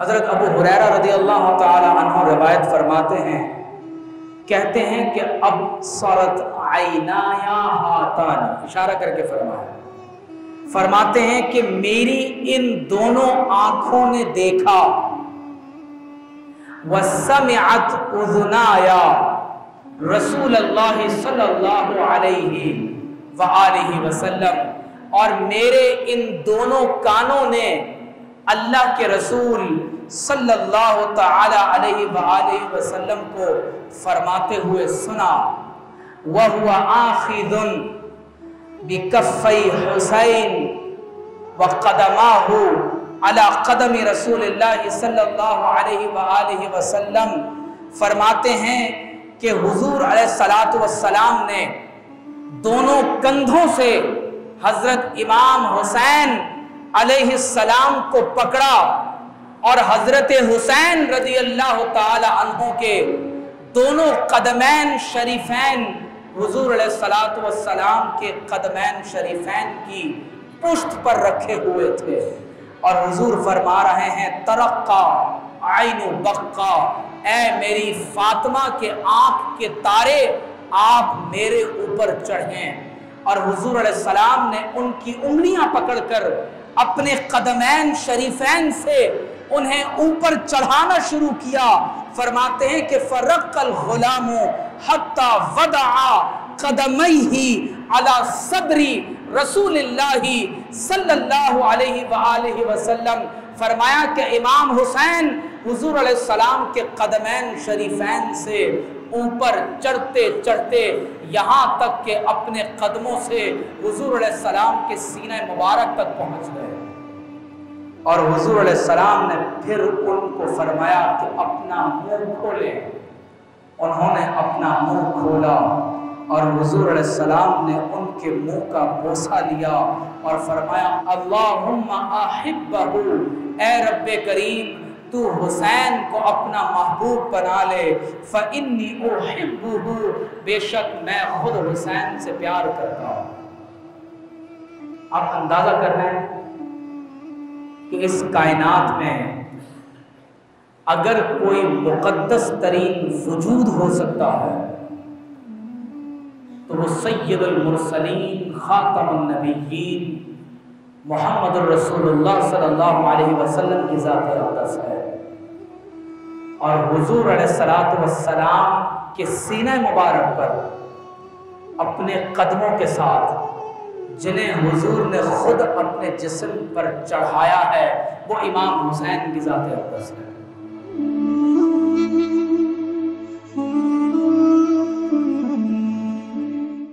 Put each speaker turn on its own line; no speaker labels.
حضرت ابو حریرہ رضی اللہ تعالی عنہ روایت فرماتے ہیں، کہتے ہیں کہ اب صورت عینایا ہاتان، اشارہ کر کے فرمایا۔ فرماتے ہیں کہ میری ان دونوں آنکھوں نے دیکھا۔ وَسَمِعَتْ اُذُنَايَا۔ رسول اللہ صلی اللہ علیہ وآلہ وسلم۔ اور میرے ان دونوں کانوں نے اللہ کے رسول صلی اللہ تعالی علیہ وآلہ وسلم کو فرماتے ہوئے سنا وَهُوَ آخِذٌ بِكَفَّيْ حُسَيْن وَقَدَمَاهُ علی قدم رسول اللہ صلی اللہ علیہ وآلہ وسلم۔ فرماتے ہیں کہ حضور علیہ السلام نے دونوں کندھوں سے حضرت امام حسین علیہ السلام کو پکڑا اور حضرت حسین رضی اللہ تعالی عنہ کے دونوں قدمین شریفین، حضور علیہ السلام کے قدمین شریفین کی پشت پر رکھے ہوئے تھے۔ اور حضور فرما رہے ہیں، ترقا، عین بقا، اے میری فاطمہ کے آنکھ کے تارے آپ میرے اوپر چڑھیں۔ اور حضور علیہ السلام نے ان کی انگلیاں پکڑ کر اپنے قدمین شریفین سے انہیں اوپر چڑھانا شروع کیا۔ فرماتے ہیں کہ فرق الغلام حتی ودعا قدمیہی علی صدری رسول اللہ صلی اللہ علیہ وآلہ وسلم۔ فرمایا کہ امام حسین حضور علیہ السلام کے قدمین شریفین سے اوپر چڑھتے چڑھتے یہاں تک کہ اپنے قدموں سے حضور علیہ السلام کے سینہ مبارک تک پہنچ گئے۔ اور حضور علیہ السلام نے پھر ان کو فرمایا کہ اپنا منہ کھولے انہوں نے اپنا منہ کھولا اور حضور علیہ السلام نے ان کے منہ کا بوسہ لیا اور فرمایا، اللہم احبہ اے رب کریم تو حسین کو اپنا محبوب بنا لے، فَإِنِّي أُحِبُّهُ۔ بے شک میں خود حسین سے پیار کرتا ہوں۔ آپ اندازہ کر رہے ہیں کہ اس کائنات میں اگر کوئی مقدس ترین وجود ہو سکتا ہے، تو وہ سید المرسلین، خاتم النبیین۔ محمد الرسول اللہ صلی اللہ علیہ وسلم کی ذات اقدس ہے۔ اور حضور علیہ السلام کے سینہ مبارک پر اپنے قدموں کے ساتھ جنہیں حضور نے خود اپنے جسم پر چڑھایا ہے، وہ امام حسین کی ذات اقدس ہے۔